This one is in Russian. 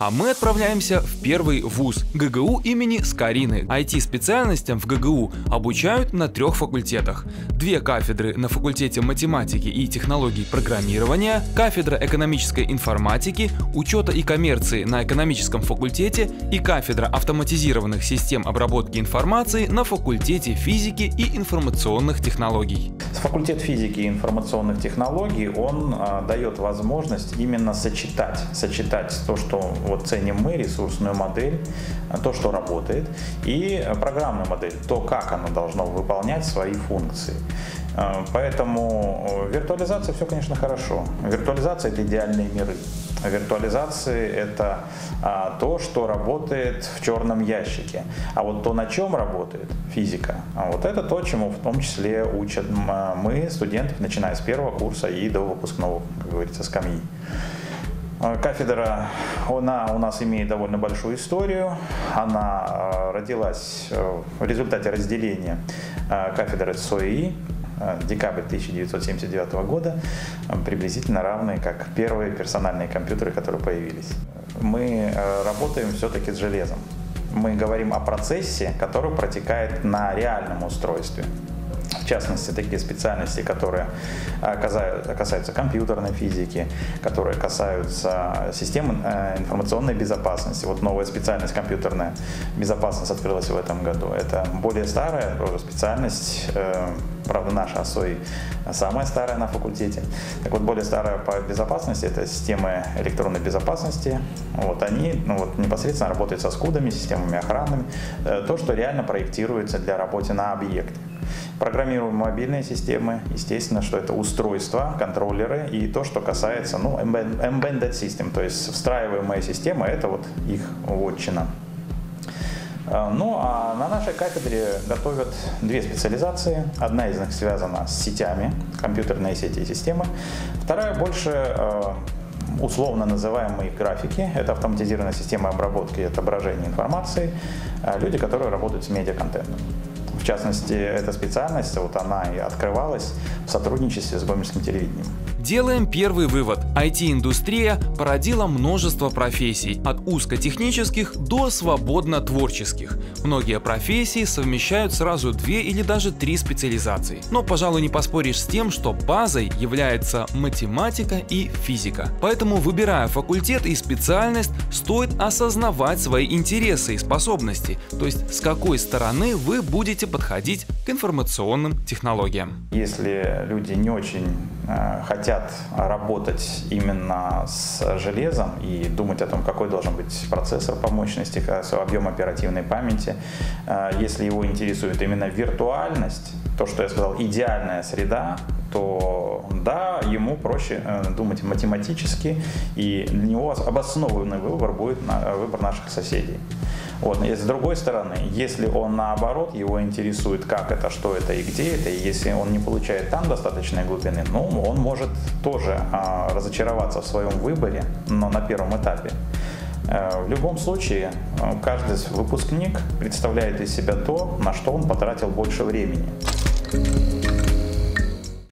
А мы отправляемся в первый вуз – ГГУ имени Скорины. IT-специальностям в ГГУ обучают на трех факультетах. Две кафедры на факультете математики и технологий программирования, кафедра экономической информатики, учета и коммерции на экономическом факультете и кафедра автоматизированных систем обработки информации на факультете физики и информационных технологий. Факультет физики и информационных технологий, он а, дает возможность именно сочетать, сочетать то, что вот ценим мы, ресурсную модель, то, что работает, и программную модель, то, как она должна выполнять свои функции. Э, поэтому виртуализация все, конечно, хорошо. Виртуализация – это идеальные миры. Виртуализация – это а, то, что работает в черном ящике. А вот то, на чем работает физика, а вот это то, чему в том числе учат мы, студенты, начиная с первого курса и до выпускного, как говорится, скамьи. Э, кафедра, она у нас имеет довольно большую историю. Она э, родилась э, в результате разделения кафедры СОИ декабрь 1979 года, приблизительно равные как первые персональные компьютеры, которые появились. Мы работаем все-таки с железом. Мы говорим о процессе, который протекает на реальном устройстве частности, такие специальности, которые а, касаются компьютерной физики, которые касаются системы э, информационной безопасности. Вот новая специальность компьютерная безопасность открылась в этом году. Это более старая тоже специальность, э, правда, наша ОСОИ самая старая на факультете. Так вот, более старая по безопасности, это системы электронной безопасности. Вот они ну, вот, непосредственно работают со скудами, системами охранными. Э, то, что реально проектируется для работы на объекте. Программируем мобильные системы, естественно, что это устройства, контроллеры и то, что касается ну, embedded system, то есть встраиваемая система, это вот их вотчина. А, ну а на нашей кафедре готовят две специализации. Одна из них связана с сетями, компьютерные сети и системы. Вторая больше а, условно называемые графики. Это автоматизированная система обработки и отображения информации. А, люди, которые работают с медиаконтентом. Частности, эта специальность, вот она и открывалась в сотрудничестве с Гомельским телевидением. Делаем первый вывод. IT-индустрия породила множество профессий, от узкотехнических до свободно-творческих. Многие профессии совмещают сразу две или даже три специализации. Но, пожалуй, не поспоришь с тем, что базой является математика и физика. Поэтому, выбирая факультет и специальность, стоит осознавать свои интересы и способности, то есть с какой стороны вы будете подходить к информационным технологиям. Если люди не очень хотят хотят работать именно с железом и думать о том, какой должен быть процессор по мощности, объем оперативной памяти, э, если его интересует именно виртуальность, то, что я сказал, идеальная среда, то да, ему проще э, думать математически, и для него обоснованный выбор будет на, выбор наших соседей. Вот. И с другой стороны, если он наоборот, его интересует, как это, что это и где это, и если он не получает там достаточной глубины, ну, он может тоже а, разочароваться в своем выборе, но на первом этапе. Э, в любом случае, э, каждый выпускник представляет из себя то, на что он потратил больше времени.